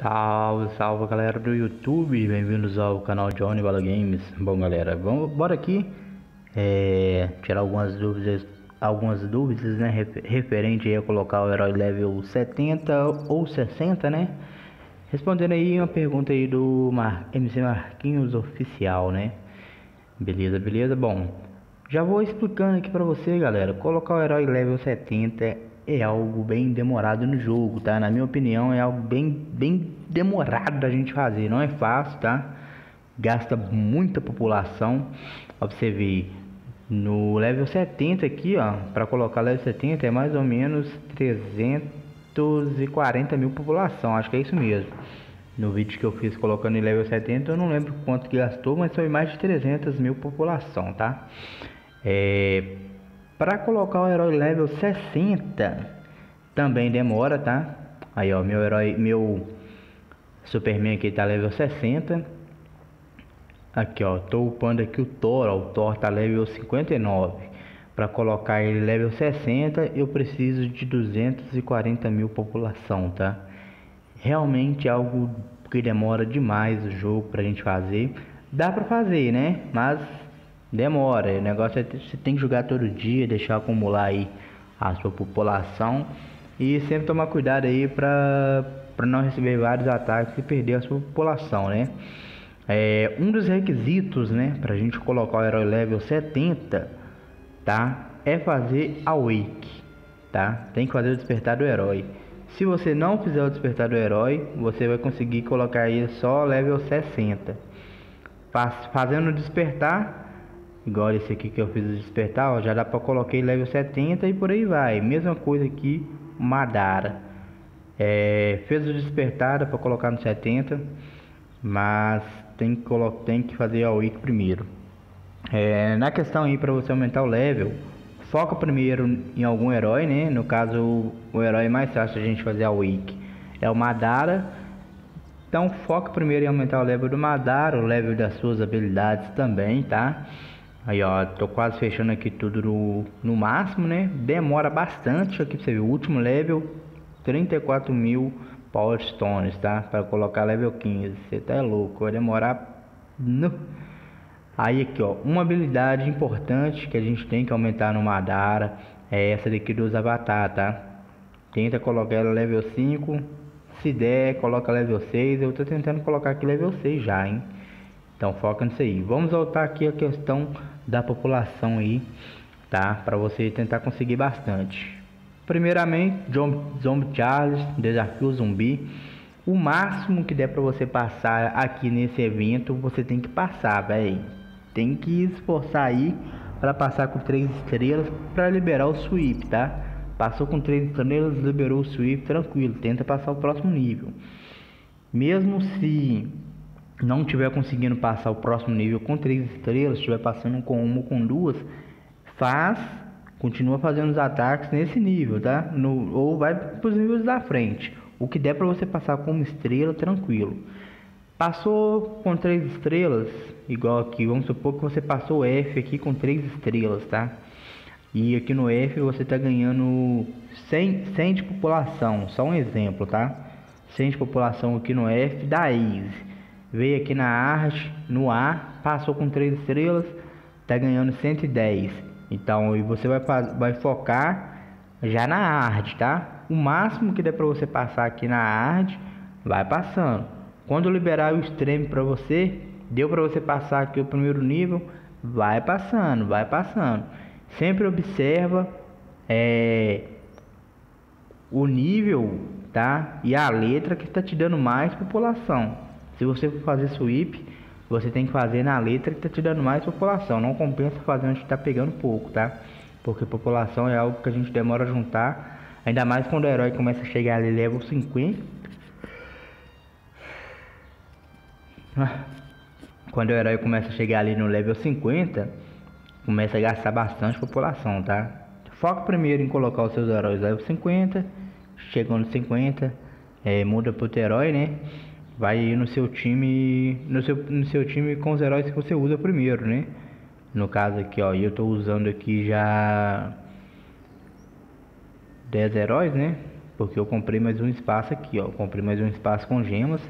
Salve, salve galera do YouTube, bem-vindos ao canal Johnny Bala Games. Bom galera, vamos bora aqui é, tirar algumas dúvidas, algumas dúvidas, né, referente a colocar o herói level 70 ou 60, né? Respondendo aí uma pergunta aí do Mar MC Marquinhos oficial, né? Beleza, beleza. Bom, já vou explicando aqui para você, galera. Colocar o herói level 70 é algo bem demorado no jogo, tá? Na minha opinião, é algo bem, bem demorado da gente fazer. Não é fácil, tá? Gasta muita população. Ó, você ver, no level 70 aqui, ó, para colocar level 70 é mais ou menos 340 mil população. Acho que é isso mesmo. No vídeo que eu fiz colocando em level 70, eu não lembro quanto que gastou, mas foi mais de 300 mil população, tá? É, para colocar o herói level 60 também demora, tá? Aí ó, meu herói, meu Superman aqui tá level 60. Aqui ó, tô upando aqui o Thor, ó, o Thor tá level 59. Para colocar ele level 60, eu preciso de 240 mil população, tá? Realmente é algo que demora demais o jogo pra gente fazer. Dá pra fazer, né? Mas demora. O negócio é você tem que jogar todo dia, deixar acumular aí a sua população e sempre tomar cuidado aí para para não receber vários ataques e perder a sua população, né? É, um dos requisitos, né, para a gente colocar o herói level 70, tá? É fazer a wake, tá? Tem que fazer o despertar do herói. Se você não fizer o despertar do herói, você vai conseguir colocar ele só level 60. Faz, fazendo o despertar, Igual esse aqui que eu fiz o despertar, ó, já dá para colocar level 70 e por aí vai. Mesma coisa aqui, Madara. É, fez o despertar para colocar no 70, mas tem que, tem que fazer a wiki primeiro. É, na questão aí para você aumentar o level, foca primeiro em algum herói, né? No caso, o herói mais fácil a gente fazer a wiki é o Madara. Então foca primeiro em aumentar o level do Madara, o level das suas habilidades também, tá? Aí ó, tô quase fechando aqui tudo no, no máximo, né? Demora bastante aqui pra você ver. O último level, 34 mil Power Stones, tá? Para colocar level 15. Você tá louco, vai demorar. No... Aí aqui ó, uma habilidade importante que a gente tem que aumentar no Madara é essa daqui dos avatar, tá? Tenta colocar ela level 5. Se der, coloca level 6. Eu tô tentando colocar aqui level 6 já, hein? Então foca nisso aí. Vamos voltar aqui a questão da população aí, tá? Para você tentar conseguir bastante. Primeiramente, Zombie Charles, desafio zumbi. O máximo que der para você passar aqui nesse evento, você tem que passar, velho. Tem que esforçar aí para passar com três estrelas para liberar o sweep, tá? Passou com três estrelas, liberou o sweep, tranquilo. Tenta passar o próximo nível. Mesmo se não tiver conseguindo passar o próximo nível com três estrelas, estiver passando com uma ou com duas, faz, continua fazendo os ataques nesse nível, tá? No, ou vai para os níveis da frente. O que der para você passar com uma estrela, tranquilo. Passou com três estrelas, igual aqui, vamos supor que você passou F aqui com três estrelas, tá? E aqui no F você está ganhando 100, 100 de população, só um exemplo, tá? 100 de população aqui no F da Easy veio aqui na arte, no A, passou com 3 estrelas, tá ganhando 110. Então, e você vai, vai focar já na arte, tá? O máximo que der para você passar aqui na arte, vai passando. Quando liberar o extremo para você, deu para você passar aqui o primeiro nível, vai passando, vai passando. Sempre observa é, o nível, tá? E a letra que está te dando mais população. Se você for fazer sweep, você tem que fazer na letra que está te dando mais população. Não compensa fazer onde está pegando pouco, tá? Porque população é algo que a gente demora a juntar. Ainda mais quando o herói começa a chegar ali level 50. Ah, quando o herói começa a chegar ali no level 50, começa a gastar bastante população, tá? Foca primeiro em colocar os seus heróis level 50. Chegando no 50, é, muda pro herói, né? Vai no seu time, no seu, no seu time com os heróis que você usa primeiro, né? No caso aqui, ó, eu estou usando aqui já 10 heróis, né? porque eu comprei mais um espaço aqui, ó. Comprei mais um espaço com gemas.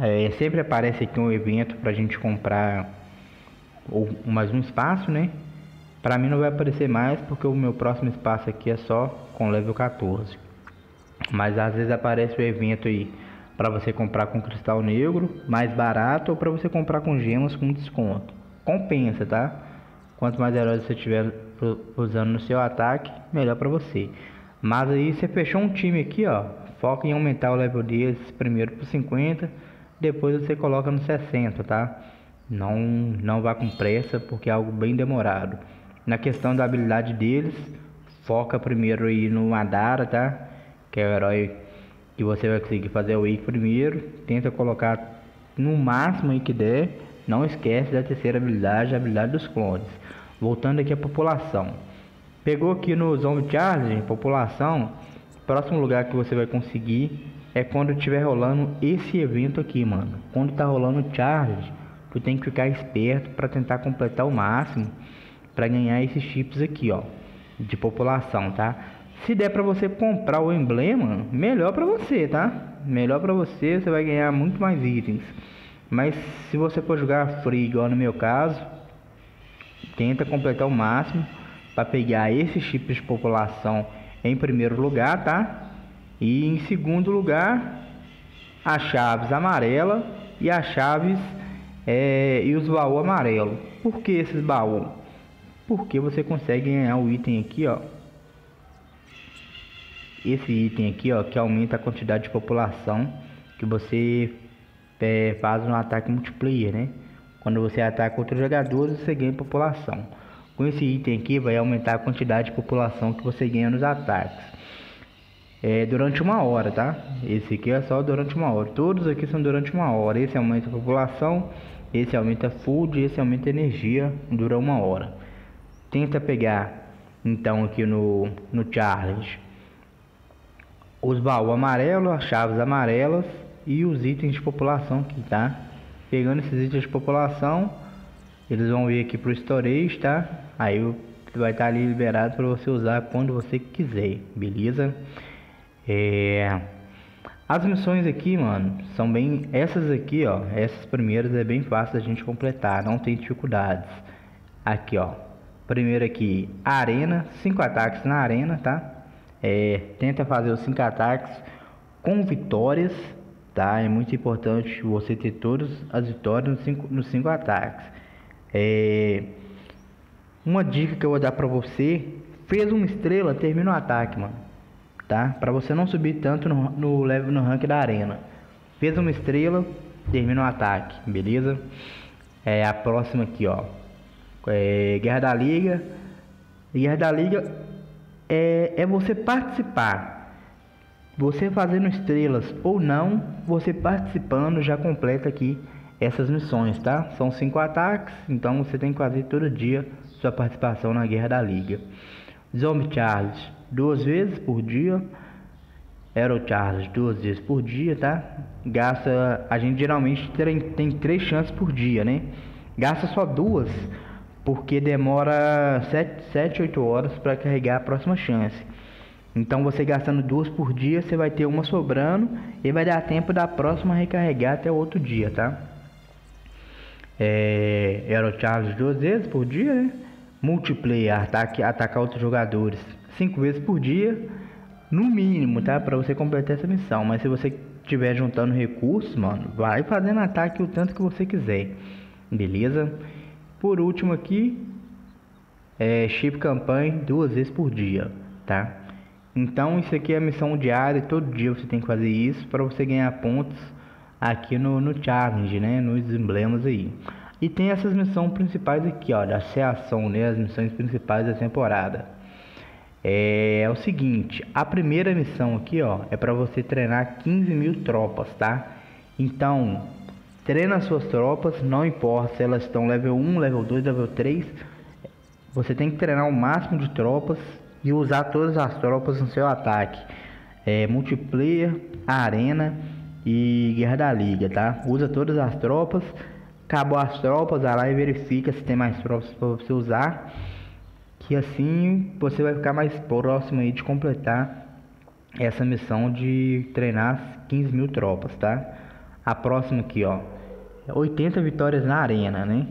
É, sempre aparece aqui um evento pra gente comprar ou mais um espaço, né? Pra mim não vai aparecer mais porque o meu próximo espaço aqui é só com level 14. Mas às vezes aparece o evento aí para você comprar com cristal negro mais barato ou para você comprar com gemas com desconto. Compensa, tá? Quanto mais heróis você tiver usando no seu ataque, melhor para você. Mas aí você fechou um time aqui, ó. Foca em aumentar o level deles primeiro para 50, depois você coloca no 60, tá? Não, não vá com pressa porque é algo bem demorado. Na questão da habilidade deles, foca primeiro aí no Madara, tá? Que é o herói que você vai conseguir fazer o Wake primeiro. Tenta colocar no máximo aí que der. Não esquece da terceira habilidade, a habilidade dos clones. Voltando aqui à população. Pegou aqui no Zombie Charge, população, próximo lugar que você vai conseguir é quando estiver rolando esse evento aqui, mano. Quando tá rolando Charge, tu tem que ficar esperto para tentar completar o máximo para ganhar esses chips aqui, ó, de população, tá? Se der para você comprar o emblema, melhor para você, tá? Melhor para você, você vai ganhar muito mais itens. Mas se você for jogar free, igual no meu caso, tenta completar o máximo para pegar esses tipos de população em primeiro lugar, tá? E em segundo lugar, as chaves amarela e as chaves é, e os baús amarelo. Por que esses baús? Porque você consegue ganhar o item aqui, ó. Esse item aqui, ó, que aumenta a quantidade de população que você é, faz no ataque multiplayer, né? Quando você ataca outros jogadores, você ganha população. Com esse item aqui vai aumentar a quantidade de população que você ganha nos ataques. É durante uma hora, tá? Esse aqui é só durante uma hora. Todos aqui são durante uma hora. Esse aumenta a população, esse aumenta food, esse aumenta energia, dura uma hora. Tenta pegar então aqui no, no challenge os baús amarelos, as chaves amarelas e os itens de população aqui, tá? Pegando esses itens de população, eles vão vir aqui pro storage, tá? Aí vai estar tá ali liberado para você usar quando você quiser, beleza? É... As missões aqui, mano, são bem... Essas aqui, ó, essas primeiras é bem fácil da gente completar, não tem dificuldades. Aqui, ó, primeiro aqui, arena, cinco ataques na arena, tá? É, tenta fazer os cinco ataques com vitórias, tá? É muito importante você ter todas as vitórias nos cinco, nos cinco ataques. É... Uma dica que eu vou dar pra você: fez uma estrela, termina o ataque, mano. Tá? Pra você não subir tanto no, no no rank da arena. Fez uma estrela, termina o ataque, beleza? É a próxima aqui, ó. É, Guerra da Liga. Guerra da Liga é, é você participar. Você fazendo estrelas ou não, você participando já completa aqui essas missões, tá? São cinco ataques, então você tem que fazer todo dia sua participação na Guerra da Liga. Zombie Charles duas vezes por dia. Aero Charles duas vezes por dia, tá? Gasta, a gente geralmente tem, tem três chances por dia, né? Gasta só duas, porque demora 7, 7 8 horas para carregar a próxima chance. Então você gastando duas por dia, você vai ter uma sobrando e vai dar tempo da próxima recarregar até o outro dia, tá? é, Aero Charles duas vezes por dia, né? Multiplayer, ataque, atacar outros jogadores cinco vezes por dia, no mínimo, tá? Para você completar essa missão. Mas se você estiver juntando recursos, mano, vai fazendo ataque o tanto que você quiser, beleza? Por último aqui, é chip campanha duas vezes por dia, tá? Então isso aqui é a missão diária, todo dia você tem que fazer isso para você ganhar pontos aqui no, no challenge, né? Nos emblemas aí. E tem essas missões principais aqui, ó, da reação, né? As missões principais da temporada. É, é, o seguinte, a primeira missão aqui, ó, é para você treinar 15 mil tropas, tá? Então, treina suas tropas, não importa se elas estão level 1, level 2, level 3. Você tem que treinar o máximo de tropas e usar todas as tropas no seu ataque. É, multiplayer, arena e Guerra da Liga, tá? Usa todas as tropas. Acabou as tropas, vai lá e verifica se tem mais tropas para você usar. Que assim você vai ficar mais próximo aí de completar essa missão de treinar 15 mil tropas, tá? A próxima aqui, ó, 80 vitórias na arena, né?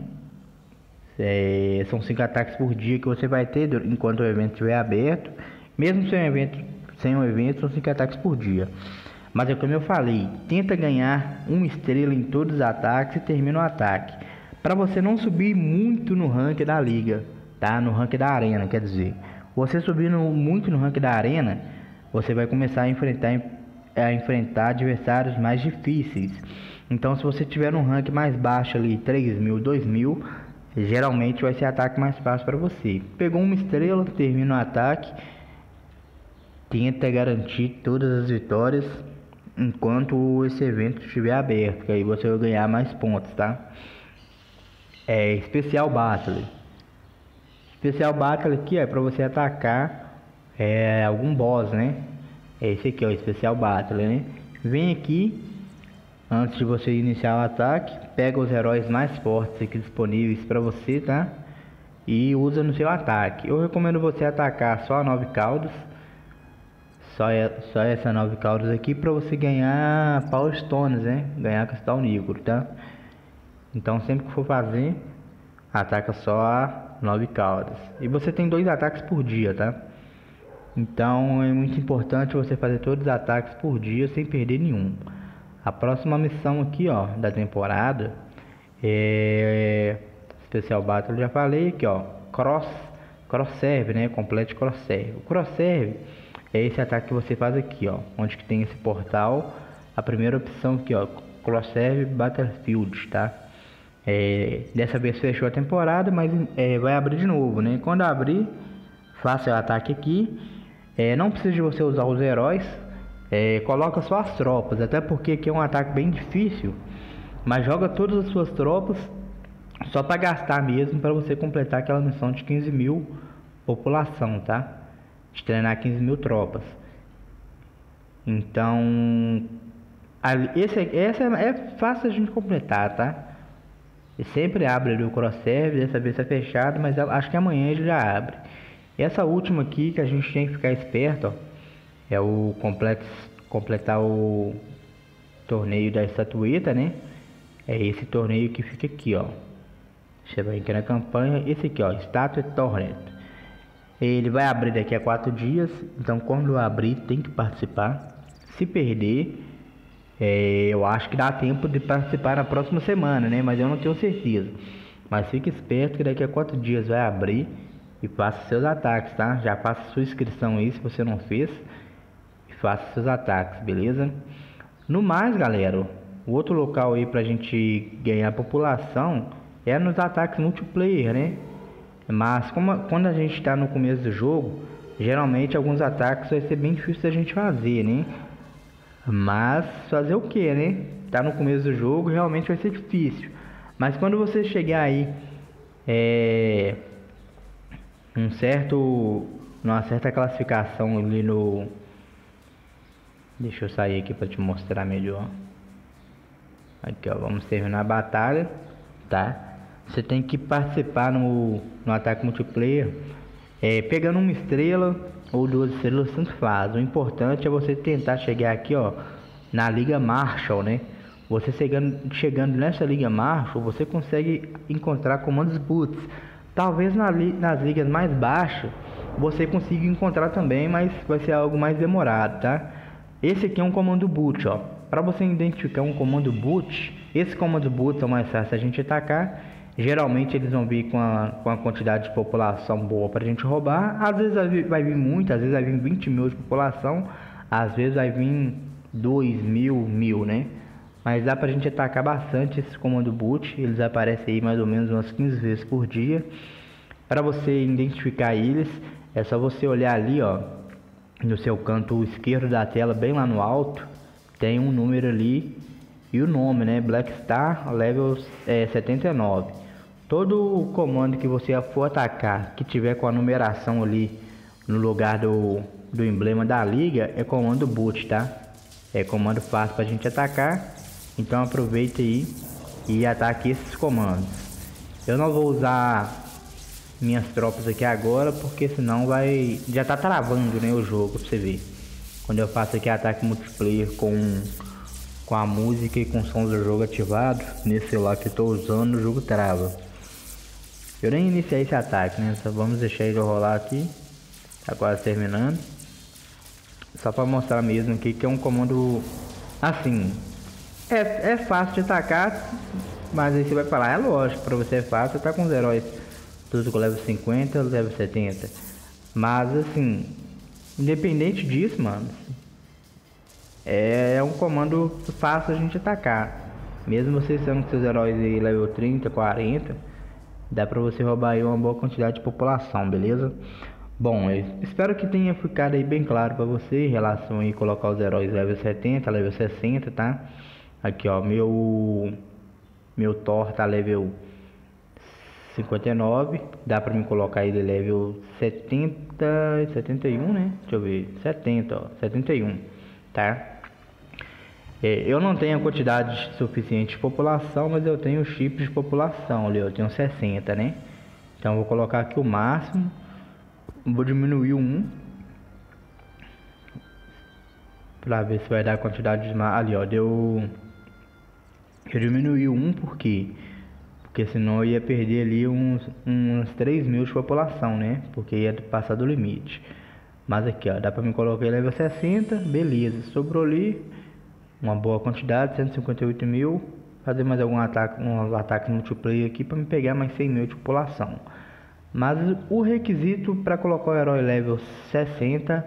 É, são 5 ataques por dia que você vai ter enquanto o evento estiver aberto. Mesmo sem um evento, sem um evento são 5 ataques por dia. Mas é como eu falei, tenta ganhar uma estrela em todos os ataques e termina o ataque. Para você não subir muito no ranking da liga, tá? No ranking da arena, quer dizer. Você subindo muito no ranking da arena, você vai começar a enfrentar, a enfrentar adversários mais difíceis. Então, se você tiver um rank mais baixo ali, 3 mil, 2 mil, geralmente vai ser ataque mais fácil para você. Pegou uma estrela, termina o ataque, tenta garantir todas as vitórias enquanto esse evento estiver aberto, que aí você vai ganhar mais pontos, tá? É especial battle. Especial battle aqui é para você atacar é, algum boss, né? Esse aqui é o especial battle, né? Vem aqui antes de você iniciar o ataque, pega os heróis mais fortes aqui disponíveis para você, tá? E usa no seu ataque. Eu recomendo você atacar só nove caudas, só, só essa nove caudas aqui para você ganhar Power Stones, né? Ganhar cristal negro, tá? Então sempre que for fazer, ataca só a 9 caudas. E você tem dois ataques por dia, tá? Então é muito importante você fazer todos os ataques por dia sem perder nenhum. A próxima missão aqui, ó, da temporada é Special Battle, já falei aqui, ó, Cross Cross Serve, né? Complete Cross Serve. O Cross Serve é esse ataque que você faz aqui, ó, onde que tem esse portal. A primeira opção aqui, ó, Cross Serve Battlefield, tá? É, dessa vez fechou a temporada, mas é, vai abrir de novo, né? Quando abrir, faça o ataque aqui. É, não precisa de você usar os heróis, é, coloca só as tropas, até porque aqui é um ataque bem difícil. Mas joga todas as suas tropas só para gastar mesmo, para você completar aquela missão de 15 mil população, tá? De treinar 15 mil tropas. Então, esse, essa é, é fácil a gente completar, tá? E sempre abre ali o cross-serve, dessa vez está fechado, mas acho que amanhã ele já abre. Essa última aqui que a gente tem que ficar esperto, ó, é o completo, completar o torneio da estatueta, né? É esse torneio que fica aqui, ó. Você vai aqui na campanha, esse aqui, ó, Estátua Torrent. Ele vai abrir daqui a quatro dias, então quando abrir tem que participar. Se perder, é, eu acho que dá tempo de participar na próxima semana, né? Mas eu não tenho certeza. Mas fique esperto que daqui a quatro dias vai abrir e faça seus ataques, tá? Já faça sua inscrição aí se você não fez faça seus ataques, beleza? No mais, galera, o outro local aí pra gente ganhar população é nos ataques multiplayer, né? Mas como, quando a gente está no começo do jogo, geralmente alguns ataques vai ser bem difícil da gente fazer, né? Mas fazer o que, né? Tá no começo do jogo, realmente vai ser difícil. Mas quando você chegar aí é um certo numa certa classificação ali no Deixa eu sair aqui para te mostrar melhor. Aqui, ó, vamos terminar a batalha, tá? Você tem que participar no, no ataque multiplayer é, pegando uma estrela ou duas estrelas, tanto faz. O importante é você tentar chegar aqui, ó, na Liga Marshall, né? Você chegando, chegando nessa Liga Marshall, você consegue encontrar comandos boots. Talvez na nas ligas mais baixas você consiga encontrar também, mas vai ser algo mais demorado, tá? Esse aqui é um comando boot, ó. Para você identificar um comando boot, esse comando boot é o mais fácil a gente atacar Geralmente eles vão vir com a, com a quantidade de população boa para a gente roubar. Às vezes vai vir, vai vir muito, às vezes vai vir 20 mil de população, às vezes vai vir 2 mil, mil, né? Mas dá para a gente atacar bastante esse comando boot. Eles aparecem aí mais ou menos umas 15 vezes por dia. Para você identificar eles, é só você olhar ali, ó, no seu canto esquerdo da tela, bem lá no alto, tem um número ali e o nome, né? Black Star Level é, 79. Todo comando que você for atacar que tiver com a numeração ali no lugar do, do emblema da liga é comando boot, tá? É comando fácil para a gente atacar. Então aproveita aí e ataque esses comandos. Eu não vou usar minhas tropas aqui agora porque senão vai já tá travando, né, o jogo para você ver. quando eu faço aqui ataque multiplayer com, com a música e com o som do jogo ativado, nesse celular que eu estou usando, o jogo trava. Eu nem iniciei esse ataque, né? Só vamos deixar ele rolar aqui. Tá quase terminando. Só para mostrar mesmo aqui que é um comando assim. É, é fácil de atacar, mas aí você vai falar, é lógico, para você é fácil, tá com os heróis tudo com level 50, level 70. Mas assim, independente disso, mano, é, é um comando fácil a gente atacar. Mesmo você sendo seus heróis aí level 30, 40, dá pra você roubar aí uma boa quantidade de população, beleza? Bom, espero que tenha ficado aí bem claro para você em relação a colocar os heróis level 70, level 60, tá? Aqui ó, meu meu Thor tá level 59, dá para me colocar ele level 70, 71, né? Deixa eu ver, 70, ó, 71, tá? É, eu não tenho a quantidade suficiente de população, mas eu tenho chips de população ali, eu tenho 60, né? Então vou colocar aqui o máximo, vou diminuir um para ver se vai dar a quantidade de ali, ó, deu eu diminuí um porque porque senão ia perder ali uns, uns 3 mil de população, né? Porque ia passar do limite. Mas aqui, ó, dá pra me colocar level 60, beleza. Sobrou ali uma boa quantidade, 158 mil. Fazer mais algum ataque, um ataque multiplayer aqui para me pegar mais 100 mil de população. Mas o requisito para colocar o herói level 60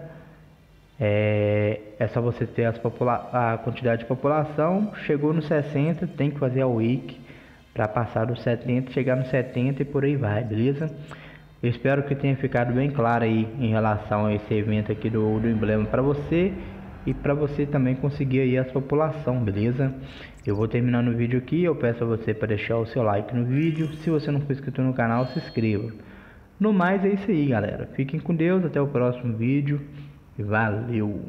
é, é só você ter a quantidade de população. Chegou no 60, tem que fazer a week para passar dos 70, chegar no 70 e por aí vai, beleza? Eu espero que tenha ficado bem claro aí em relação a esse evento aqui do, do emblema para você e para você também conseguir aí a sua população, beleza? Eu vou terminando o vídeo aqui, eu peço a você para deixar o seu like no vídeo, se você não for inscrito no canal, se inscreva. No mais é isso aí, galera. Fiquem com Deus, até o próximo vídeo valeu!